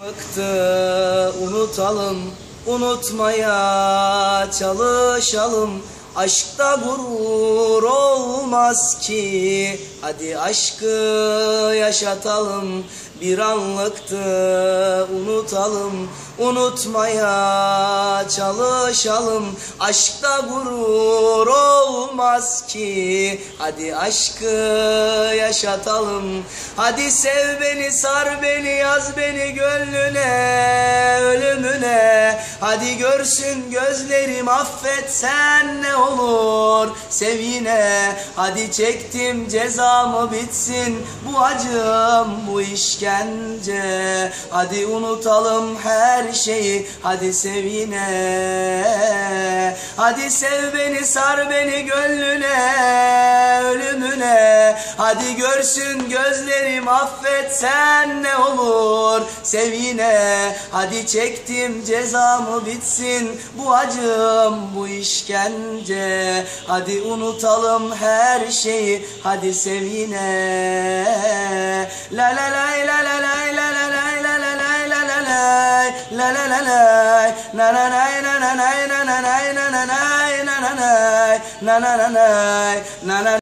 Bıktı unutalım, unutmaya çalışalım. Aşkta gurur olmaz ki Hadi aşkı yaşatalım Bir anlıktı unutalım Unutmaya çalışalım. Aşkta gurur olmaz ki. Hadi aşkı yaşatalım. Hadi sev beni sar beni yaz beni gönlüne Ölümüne. Hadi görsün gözlerim affet sen ne olur Sev yine. Hadi çektim cezamı bitsin. Bu acım bu işkence. Hadi unutalım her şeyi. Hadi sev yine Hadi sev beni sar beni gönlüne ölümüne. Hadi görsün gözlerim affet sen ne olur Sev yine hadi çektim cezamı bitsin Bu acım bu işkence. Hadi unutalım her şeyi hadi sev yine la la la la la la la la la la na na na na na na na na na na na na na na na na na na na